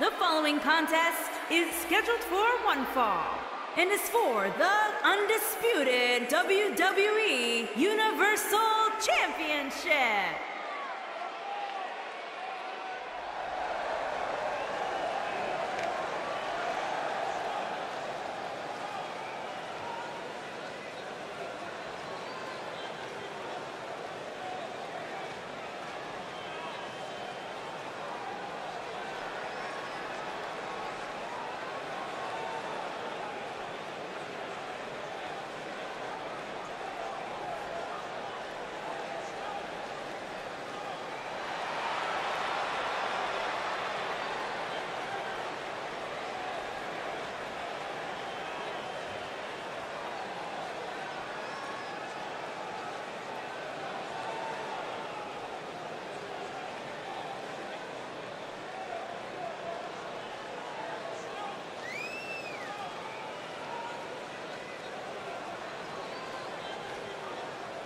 The following contest is scheduled for one fall and is for the undisputed WWE Universal Championship.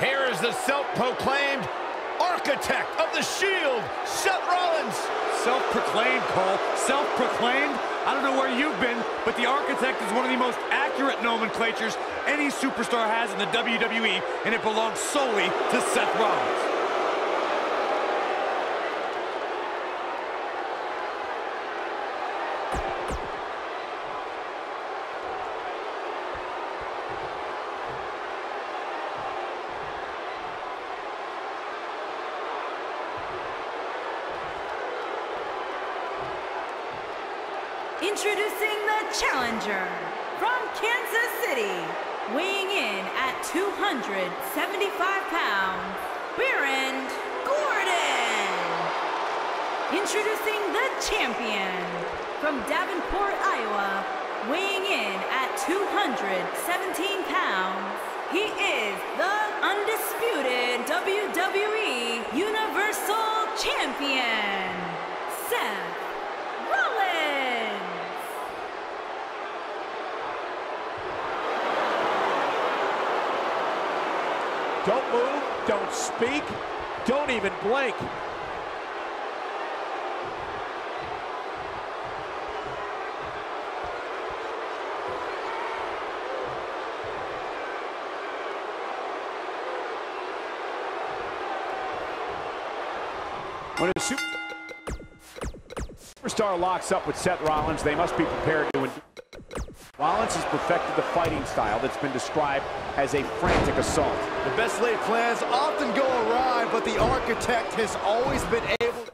Here is the self-proclaimed architect of the Shield, Seth Rollins. Self-proclaimed, Cole. Self-proclaimed? I don't know where you've been, but the architect is one of the most accurate nomenclatures any superstar has in the WWE, and it belongs solely to Seth Rollins. Introducing the challenger from Kansas City, weighing in at 275 pounds, Baron Corbin. Introducing the champion from Davenport, Iowa, weighing in at 217 pounds, he is the undisputed WWE Universal Champion, Seth Rollins. Don't move, don't speak, don't even blink. When a superstar locks up with Seth Rollins, they must be prepared to endure Rollins has perfected the fighting style that's been described as a frantic assault. The best laid plans often go awry, but the architect has always been able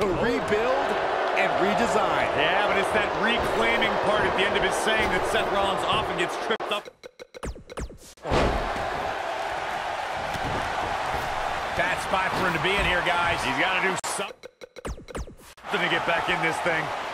to rebuild and redesign. Yeah, but it's that reclaiming part at the end of his saying that Seth Rollins often gets tripped up. Bad spot for him to be in here, guys. He's got to do something to get back in this thing.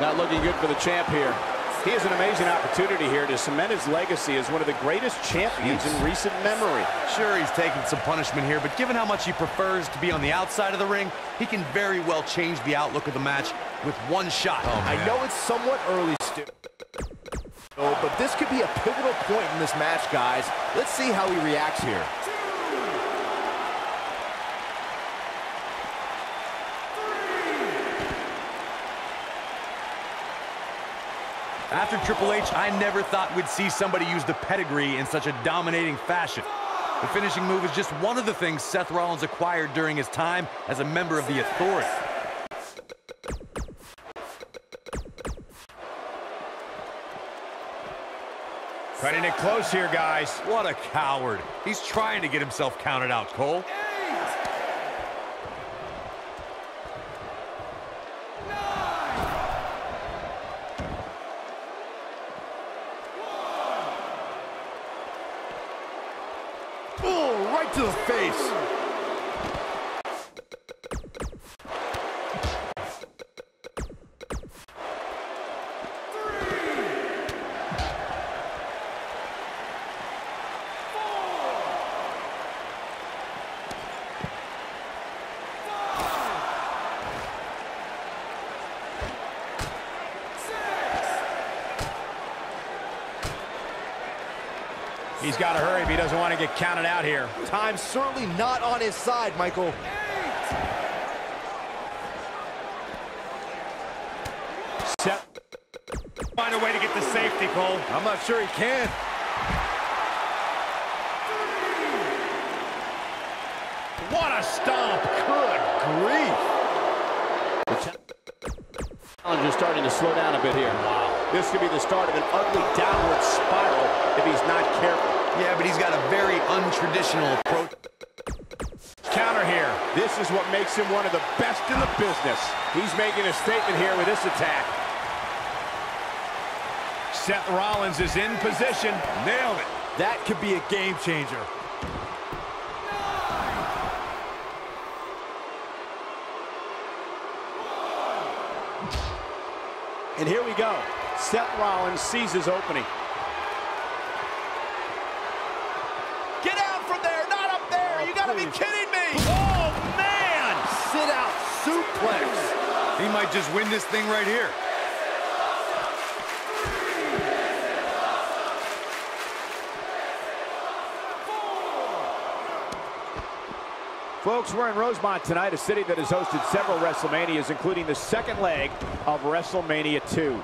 Not looking good for the champ here. He has an amazing opportunity here to cement his legacy as one of the greatest champions in recent memory. Sure, he's taking some punishment here, but given how much he prefers to be on the outside of the ring, he can very well change the outlook of the match with one shot. Oh, I know it's somewhat early still, but this could be a pivotal point in this match, guys. Let's see how he reacts here. After Triple H, I never thought we'd see somebody use the pedigree in such a dominating fashion. The finishing move is just one of the things Seth Rollins acquired during his time as a member of the Authority. Cutting it close here, guys. What a coward. He's trying to get himself counted out, Cole. Oh, right to the face. He's got to hurry if he doesn't want to get counted out here. Time's certainly not on his side, Michael. Seth Find a way to get the safety, Cole. I'm not sure he can. What a stomp. Good grief. Challenge is starting to slow down a bit here. Wow. This could be the start of an ugly downward spiral if he's not careful. Yeah, but he's got a very untraditional approach. Counter here. This is what makes him one of the best in the business. He's making a statement here with this attack. Seth Rollins is in position. Nailed it. That could be a game changer. And here we go. Seth Rollins sees his opening. Get out from there, not up there. Oh, you gotta be kidding me. Oh, man! Sit out suplex. He might just win this thing right here. Folks, we're in Rosemont tonight, a city that has hosted several WrestleManias, including the second leg of WrestleMania 2.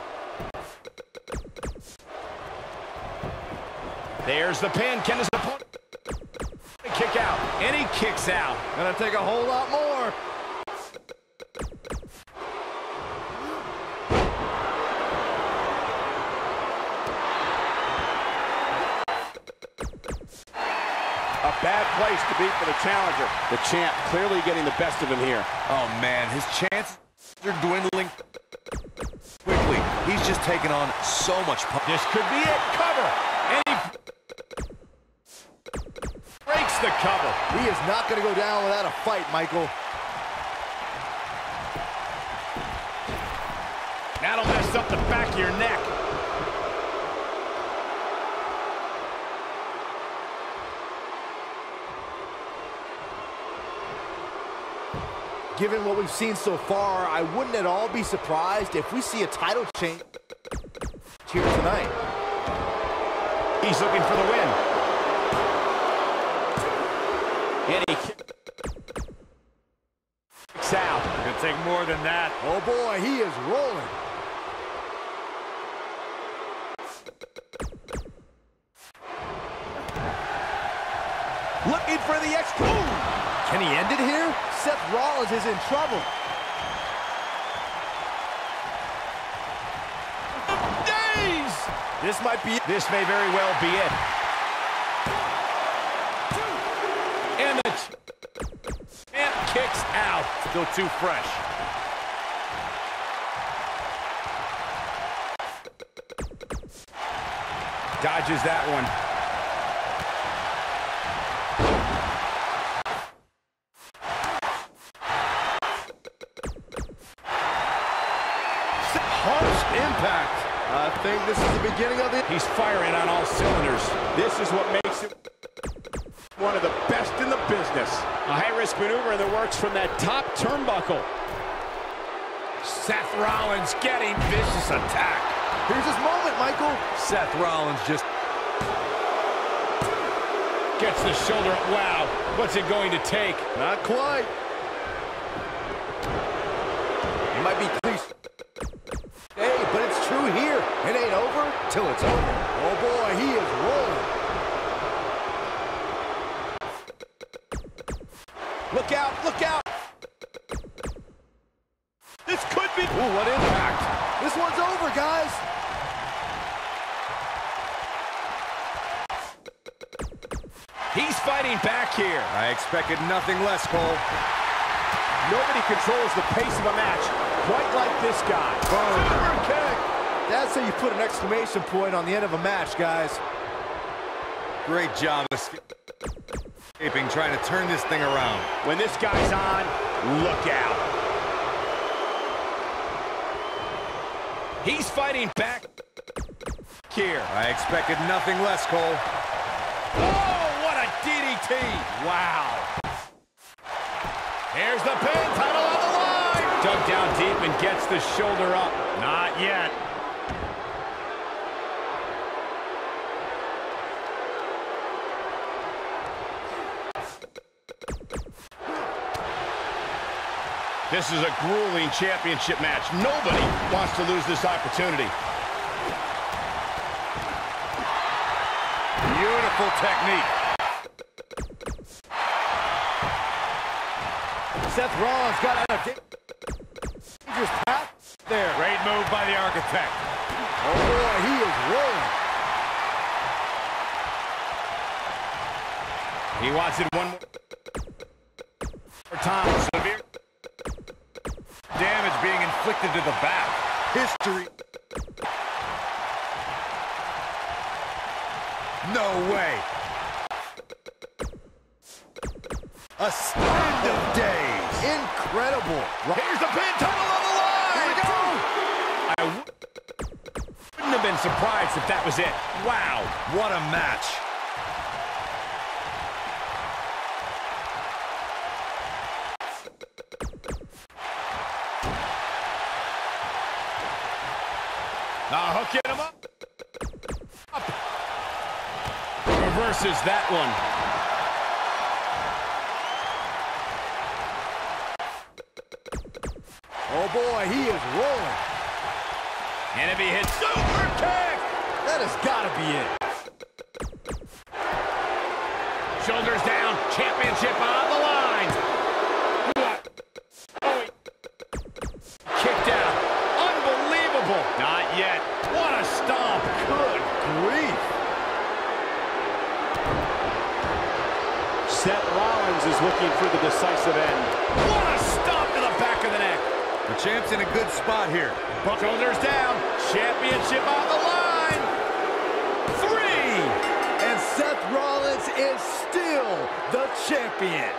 There's the pin. Ken is the opponent. Kick out. And he kicks out. Gonna take a whole lot more. A bad place to be for the challenger. The champ clearly getting the best of him here. Oh, man. His chances are dwindling quickly. He's just taking on so much punch. This could be it. Cover. He is not gonna go down without a fight, Michael. That'll mess up the back of your neck. Given what we've seen so far, I wouldn't at all be surprised if we see a title change here tonight. He's looking for the win. Take more than that. Oh boy, he is rolling. Looking for the X. Boom! Can he end it here? Seth Rollins is in trouble. Days! This might be This may very well be it. And the. Still too fresh. Dodges that one. harsh impact. I think this is the beginning of it. He's firing on all cylinders. This is what makes it one of the best in the business. A high-risk maneuver in the works from that top turnbuckle. Seth Rollins getting vicious attack. Here's his moment, Michael. Seth Rollins just Gets the shoulder up. Wow, what's it going to take? Not quite. It might be cliche. Hey, but it's true here. It ain't over till it's over. Expected nothing less, Cole. Nobody controls the pace of a match quite like this guy. Kick. That's how you put an exclamation point on the end of a match, guys. Great job escaping, trying to turn this thing around. When this guy's on, look out. He's fighting back here. I expected nothing less, Cole. Oh, Wow. Here's the pin, title on the line. Dug down deep and gets the shoulder up. Not yet. This is a grueling championship match. Nobody wants to lose this opportunity. Beautiful technique. Seth Rollins got out of dangerous path there. Great move by the Architect. Oh boy, he is rolling. He wants it one more time. Severe Damage being inflicted to the back. History. No way. A stand of days. Incredible. Here's the pin title on the line. Here we go. I wouldn't have been surprised if that was it. Wow, what a match. Now hooking him up. up. Reverses that one. Oh boy, he is rolling. Enemy hits super kick. That has got to be it. Shoulders down. Championship on the line. Kicked out. Unbelievable. Not yet. What a stomp. Good grief. Seth Rollins is looking for the decisive end. What a stomp to the back of the neck. The champ's in a good spot here. Shoulders down. Championship on the line. Three. And Seth Rollins is still the champion.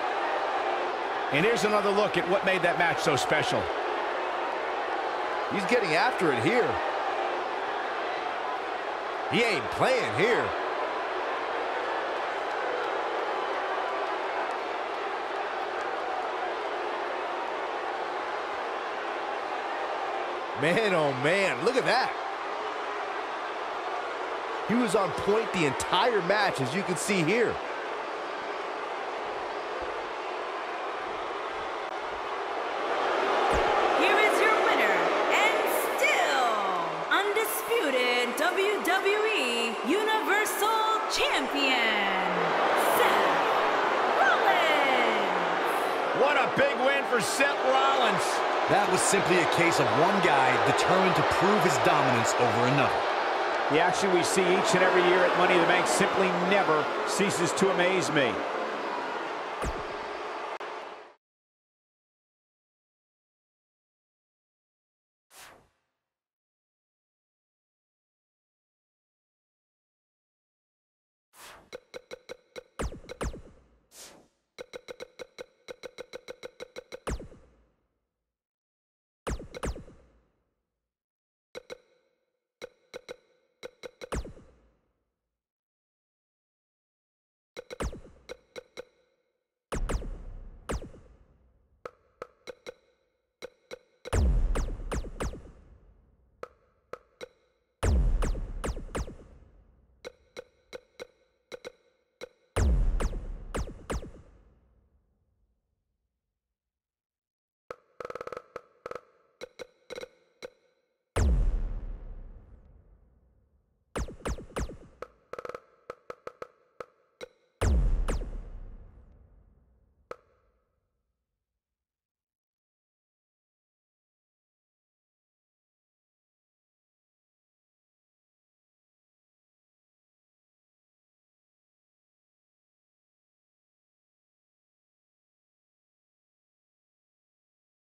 And here's another look at what made that match so special. He's getting after it here. He ain't playing here. Man, oh man, look at that. He was on point the entire match, as you can see here. Here is your winner, and still undisputed WWE Universal Champion, Seth Rollins. What a big win for Seth Rollins. That was simply a case of one guy determined to prove his dominance over another. The action we see each and every year at Money in the Bank simply never ceases to amaze me.